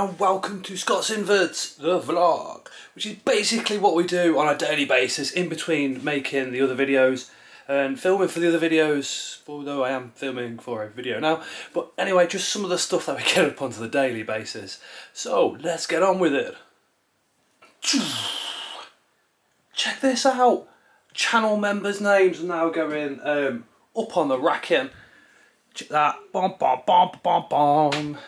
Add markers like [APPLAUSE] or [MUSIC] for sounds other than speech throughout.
and welcome to Scott's Inverts, the vlog, which is basically what we do on a daily basis in between making the other videos and filming for the other videos, although I am filming for a video now. But anyway, just some of the stuff that we [LAUGHS] get up onto the daily basis. So, let's get on with it. Check this out. Channel members' names are now going um, up on the racking. Check that. Bom, bom, bom, bom, bom.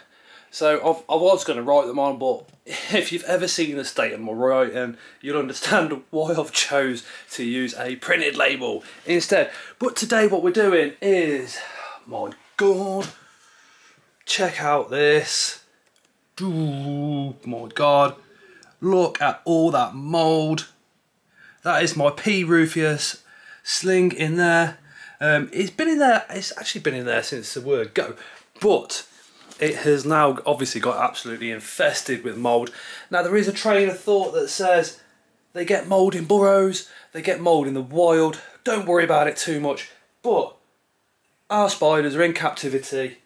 So I've, I was going to write them on, but [LAUGHS] if you've ever seen the state of my writing, you'll understand [LAUGHS] why I've chose to use a printed label instead. But today what we're doing is, my God, check out this. Oh my God, look at all that mould. That is my P. rufus sling in there. Um, it's been in there, it's actually been in there since the word go, but it has now obviously got absolutely infested with mould. Now there is a train of thought that says they get mould in burrows, they get mould in the wild, don't worry about it too much. But our spiders are in captivity.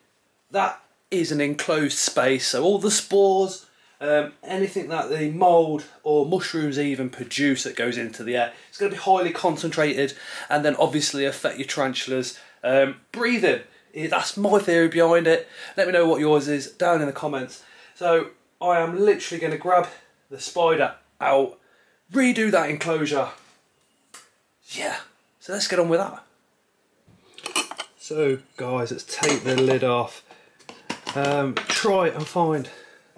That is an enclosed space, so all the spores, um, anything that the mould or mushrooms even produce that goes into the air, it's going to be highly concentrated and then obviously affect your tarantulas um, breathing that's my theory behind it. Let me know what yours is down in the comments. So I am literally going to grab the spider out, redo that enclosure. Yeah, so let's get on with that. So guys, let's take the lid off. Um, try and find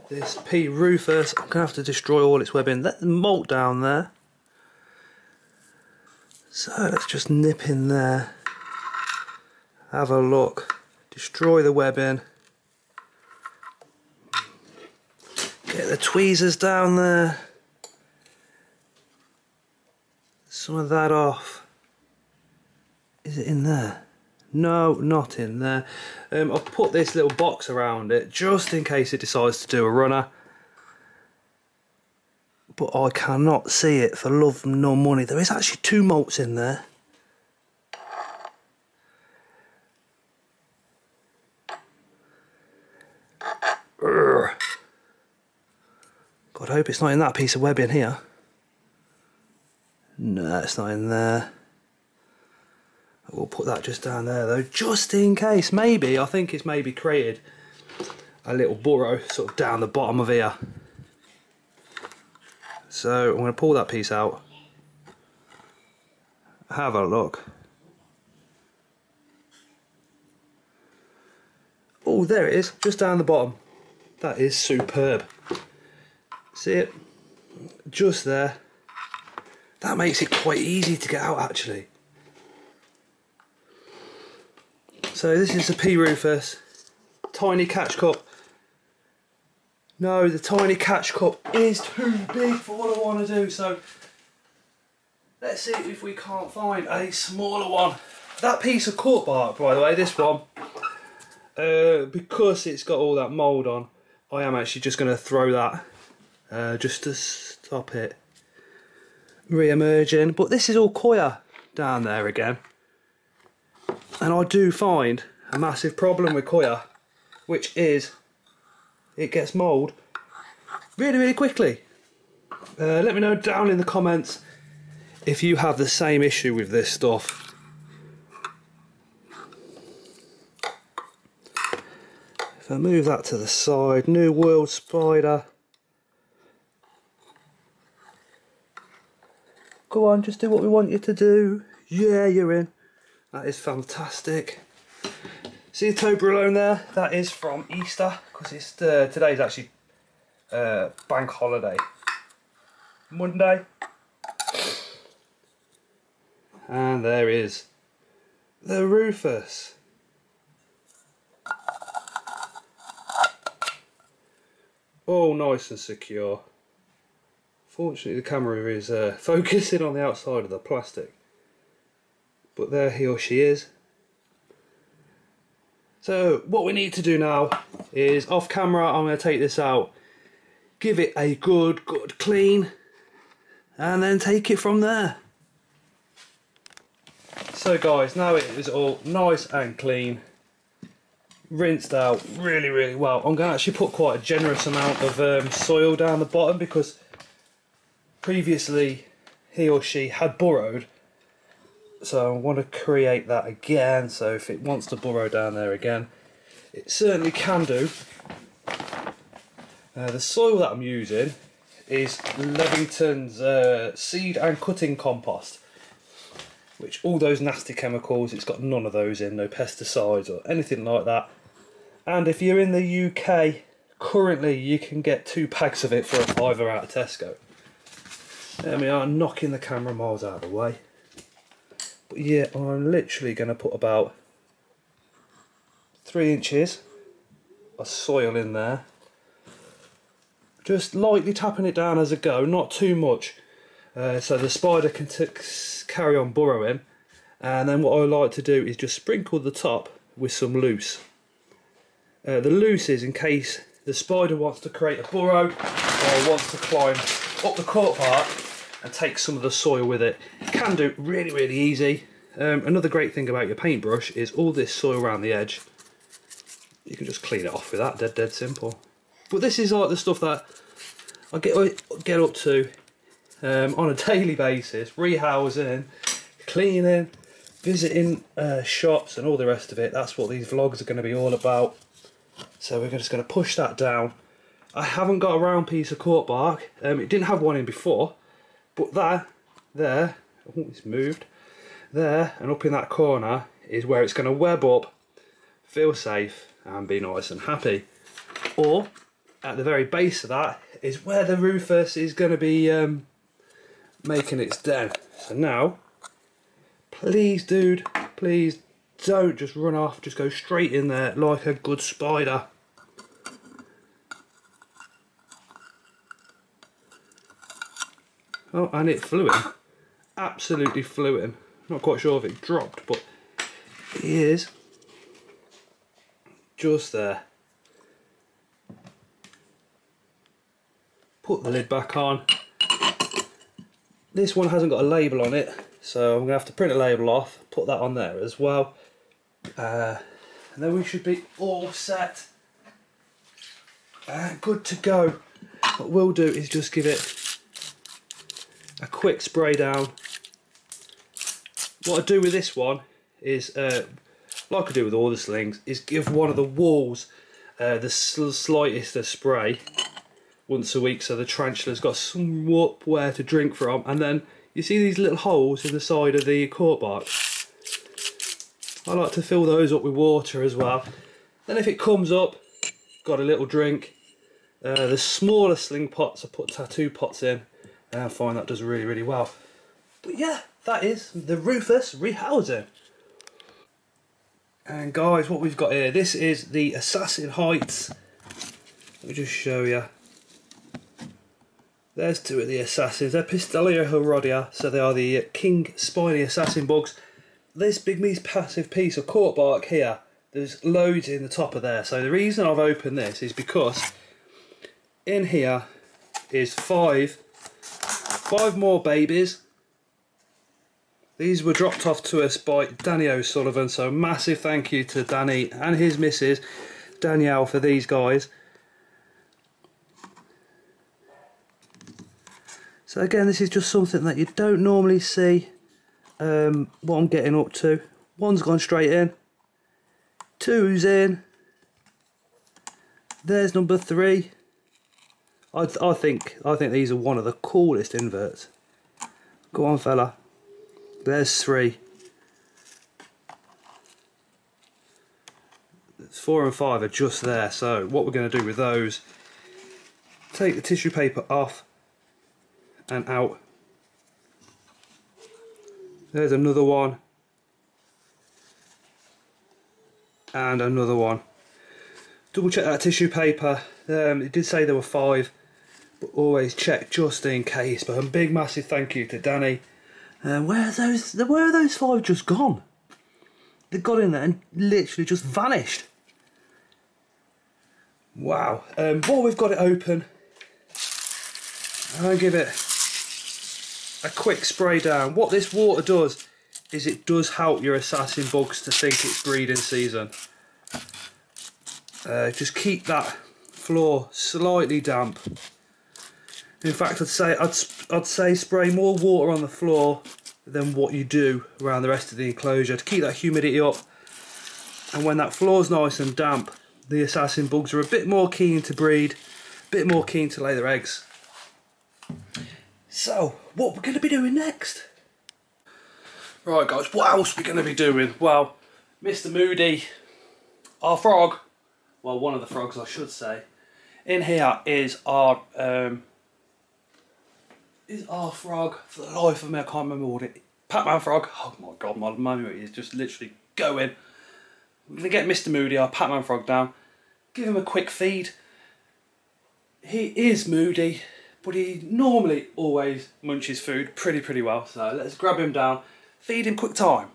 this P. rufus. I'm going to have to destroy all its webbing. Let the molt down there. So let's just nip in there have a look, destroy the webbing, get the tweezers down there, some of that off. Is it in there? No, not in there. Um, I've put this little box around it just in case it decides to do a runner. But I cannot see it for love nor money. There is actually two molts in there. God, I hope it's not in that piece of web in here. No, it's not in there. We'll put that just down there though, just in case. Maybe, I think it's maybe created a little burrow sort of down the bottom of here. So I'm going to pull that piece out. Have a look. Oh, there it is, just down the bottom. That is superb. See it? Just there. That makes it quite easy to get out actually. So this is the P. rufus. Tiny catch cup. No, the tiny catch cup is too big for what I want to do. So let's see if we can't find a smaller one. That piece of cork bark, by the way, this one, uh, because it's got all that mould on, I am actually just going to throw that uh, just to stop it re-emerging. But this is all coir down there again. And I do find a massive problem with coir, which is it gets mould really, really quickly. Uh, let me know down in the comments if you have the same issue with this stuff. If I move that to the side, New World Spider. Go on, just do what we want you to do. Yeah, you're in. That is fantastic. See the Toblerone there? That is from Easter because it's uh, today's actually uh, bank holiday. Monday. And there is the Rufus. all nice and secure. Fortunately the camera is uh, [LAUGHS] focusing on the outside of the plastic. But there he or she is. So what we need to do now is off camera I'm going to take this out, give it a good good clean and then take it from there. So guys now it is all nice and clean rinsed out really, really well. I'm going to actually put quite a generous amount of um, soil down the bottom because previously he or she had burrowed. So I want to create that again. So if it wants to burrow down there again, it certainly can do. Uh, the soil that I'm using is Levington's uh, seed and cutting compost which all those nasty chemicals, it's got none of those in, no pesticides or anything like that. And if you're in the UK, currently you can get two packs of it for a fiver out of Tesco. There we are, knocking the camera miles out of the way. But yeah, I'm literally going to put about three inches of soil in there. Just lightly tapping it down as I go, not too much. Uh, so the spider can carry on burrowing. And then what I like to do is just sprinkle the top with some loose. Uh, the loose is in case the spider wants to create a burrow or wants to climb up the cork bark and take some of the soil with it. Can do really, really easy. Um, another great thing about your paintbrush is all this soil around the edge. You can just clean it off with that, dead, dead simple. But this is like the stuff that I get, get up to um, on a [LAUGHS] daily basis, rehousing, cleaning, visiting uh, shops and all the rest of it. That's what these vlogs are going to be all about. So we're just going to push that down. I haven't got a round piece of cork bark. Um, it didn't have one in before, but that, there, oh, it's moved, there and up in that corner is where it's going to web up, feel safe and be nice and happy. Or at the very base of that is where the Rufus is going to be um, making its den. So now, please dude, please don't just run off, just go straight in there like a good spider. Oh, and it flew in. Absolutely flew in. Not quite sure if it dropped, but it is just there. Put the lid back on. This one hasn't got a label on it, so I'm going to have to print a label off, put that on there as well. Uh, and then we should be all set. Uh, good to go. What we'll do is just give it a quick spray down. What I do with this one is, uh, like I do with all the slings, is give one of the walls uh, the slightest of spray once a week so the tarantula's got some where to drink from. And then you see these little holes in the side of the cork bark I like to fill those up with water as well. Then if it comes up got a little drink uh, the smaller sling pots I put tattoo pots in and I find that does really really well but yeah that is the Rufus rehousing and guys what we've got here this is the Assassin Heights let me just show you there's two of the assassins. They're Psytalla horrida, so they are the king spiny assassin bugs. This big passive piece of cork bark here, there's loads in the top of there. So the reason I've opened this is because in here is five, five more babies. These were dropped off to us by Danny O'Sullivan, so massive thank you to Danny and his missus, Danielle, for these guys. So again, this is just something that you don't normally see um, what I'm getting up to. One's gone straight in, two's in, there's number three. I, I think I think these are one of the coolest inverts. Go on fella, there's three. Four and five are just there, so what we're going to do with those, take the tissue paper off, and out. There's another one. And another one. Double check that tissue paper. Um, it did say there were five, but always check just in case. But a big massive thank you to Danny. Um, where are those? Where are those five just gone? They got in there and literally just vanished. Wow. Um, while we've got it open, I'll give it a quick spray down. What this water does is it does help your assassin bugs to think it's breeding season. uh, just keep that floor slightly damp. In fact, I'd say I'd I'd say spray more water on the floor than what you do around the rest of the enclosure to keep that humidity up. And when that floor's nice and damp, the assassin bugs are a bit more keen to breed, a bit more keen to lay their eggs. So, what we're going to be doing next? Right guys, what else are we going to be doing? Well, Mr Moody, our frog, well one of the frogs I should say, in here is our um, is our frog for the life of me I can't remember what it Pac-Man frog? Oh my god my memory is just literally going. I'm gonna get Mr Moody our Pac-Man frog down. Give him a quick feed. He is moody but he normally always munches food pretty pretty well. So let's grab him down. Feed him quick time.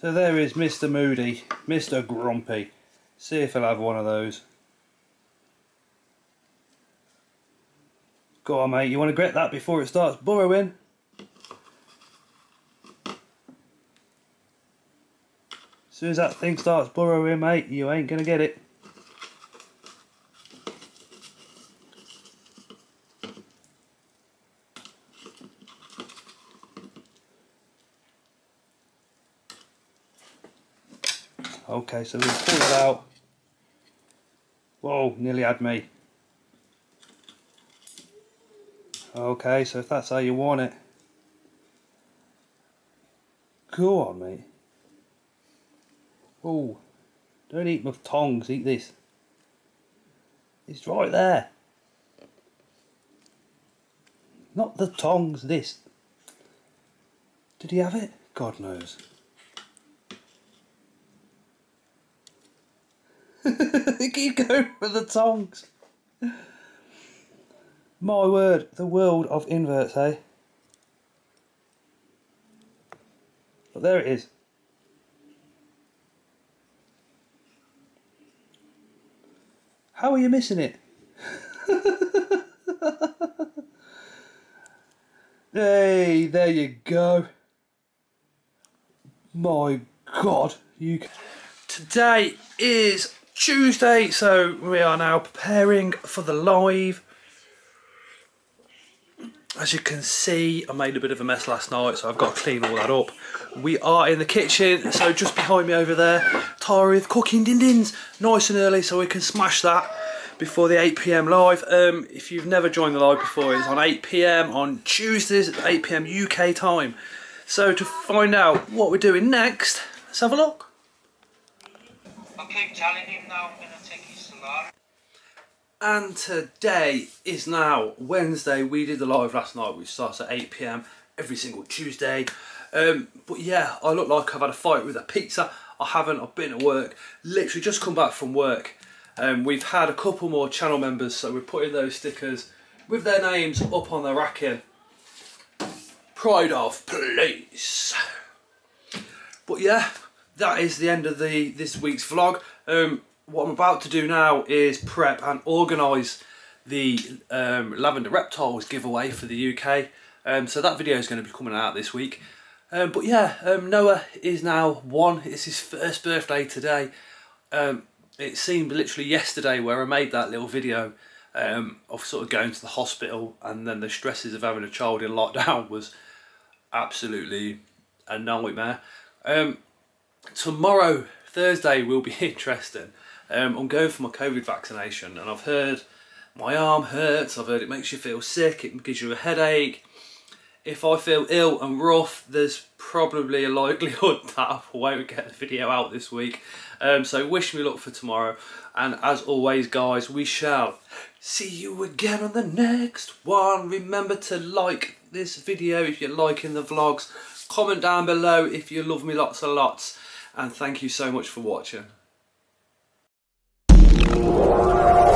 So there is Mr Moody Mr Grumpy. See if he'll have one of those Go on mate, you want to get that before it starts burrowing. As soon as that thing starts burrowing mate, you ain't going to get it. Okay, so we pull it out. Whoa, nearly had me. Okay, so if that's how you want it. Go on, mate. Oh, don't eat my tongs, eat this. It's right there. Not the tongs, this. Did he have it? God knows. [LAUGHS] Keep going for the tongs. My word, the world of inverts, eh? But there it is. How are you missing it? [LAUGHS] hey, there you go. My God, you. Today is Tuesday, so we are now preparing for the live as you can see, I made a bit of a mess last night, so I've got to clean all that up. We are in the kitchen, so just behind me over there, Tara is cooking din dins nice and early so we can smash that before the 8pm live. Um, if you've never joined the live before, it's on 8pm on Tuesdays at 8pm UK time. So to find out what we're doing next, let's have a look. Telling him now I'm going to take his. And today is now Wednesday. We did the live last night, which starts at 8 pm every single Tuesday. Um, but yeah, I look like I've had a fight with a pizza. I haven't, I've been at work, literally just come back from work. Um, we've had a couple more channel members, so we're putting those stickers with their names up on the racking. Pride of police. But yeah, that is the end of the this week's vlog. Um, what I'm about to do now is prep and organise the um, Lavender Reptiles giveaway for the UK. Um, so that video is going to be coming out this week. Um, but yeah, um, Noah is now one. It's his first birthday today. Um, it seemed literally yesterday where I made that little video um, of sort of going to the hospital and then the stresses of having a child in lockdown [LAUGHS] was absolutely a nightmare. tomorrow, Thursday, will be [LAUGHS] interesting. Um, I'm going for my COVID vaccination and I've heard my arm hurts, I've heard it makes you feel sick, it gives you a headache. If I feel ill and rough, there's probably a likelihood [LAUGHS] that I won't get the video out this week. Um, so wish me luck for tomorrow. And as always, guys, we shall see you again on the next one. Remember to like this video if you're liking the vlogs. Comment down below if you love me lots and lots. And thank you so much for watching you